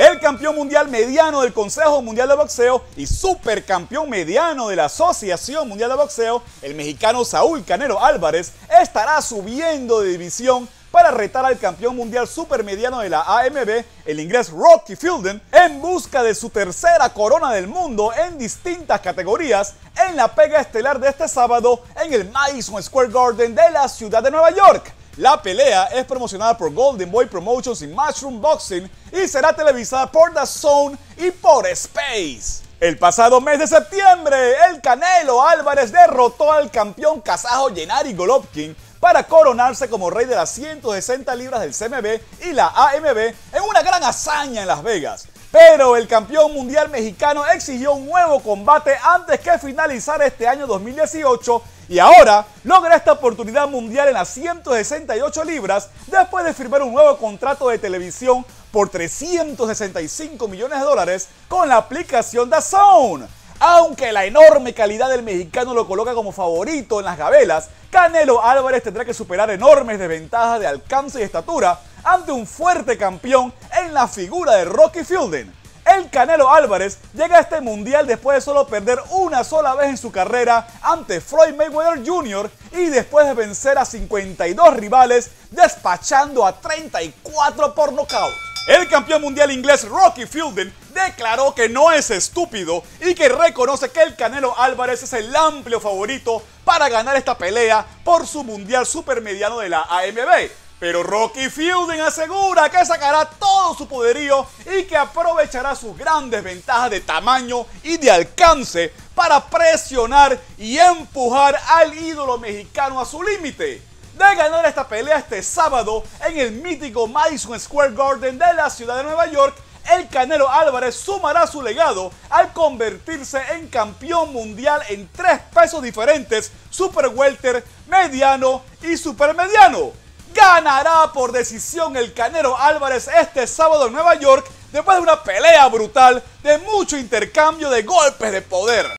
El campeón mundial mediano del Consejo Mundial de Boxeo y supercampeón mediano de la Asociación Mundial de Boxeo, el mexicano Saúl Canelo Álvarez, estará subiendo de división para retar al campeón mundial supermediano de la AMB, el inglés Rocky Fielden, en busca de su tercera corona del mundo en distintas categorías en la pega estelar de este sábado en el Madison Square Garden de la ciudad de Nueva York. La pelea es promocionada por Golden Boy Promotions y Mushroom Boxing y será televisada por The Zone y por Space. El pasado mes de septiembre, el Canelo Álvarez derrotó al campeón kazajo Gennady Golovkin para coronarse como rey de las 160 libras del CMB y la AMB en una gran hazaña en Las Vegas. Pero el campeón mundial mexicano exigió un nuevo combate antes que finalizar este año 2018 y ahora logra esta oportunidad mundial en las 168 libras después de firmar un nuevo contrato de televisión por 365 millones de dólares con la aplicación DAZN. Aunque la enorme calidad del mexicano lo coloca como favorito en las gabelas, Canelo Álvarez tendrá que superar enormes desventajas de alcance y estatura ante un fuerte campeón en la figura de Rocky Fielden. El Canelo Álvarez llega a este mundial después de solo perder una sola vez en su carrera ante Floyd Mayweather Jr. y después de vencer a 52 rivales despachando a 34 por nocaut. El campeón mundial inglés Rocky Fielden declaró que no es estúpido y que reconoce que el Canelo Álvarez es el amplio favorito para ganar esta pelea por su mundial supermediano de la AMB. Pero Rocky Fielden asegura que sacará todo su poderío y que aprovechará sus grandes ventajas de tamaño y de alcance para presionar y empujar al ídolo mexicano a su límite. De ganar esta pelea este sábado en el mítico Madison Square Garden de la ciudad de Nueva York, el Canelo Álvarez sumará su legado al convertirse en campeón mundial en tres pesos diferentes, super welter, mediano y supermediano ganará por decisión el Canelo Álvarez este sábado en Nueva York después de una pelea brutal de mucho intercambio de golpes de poder.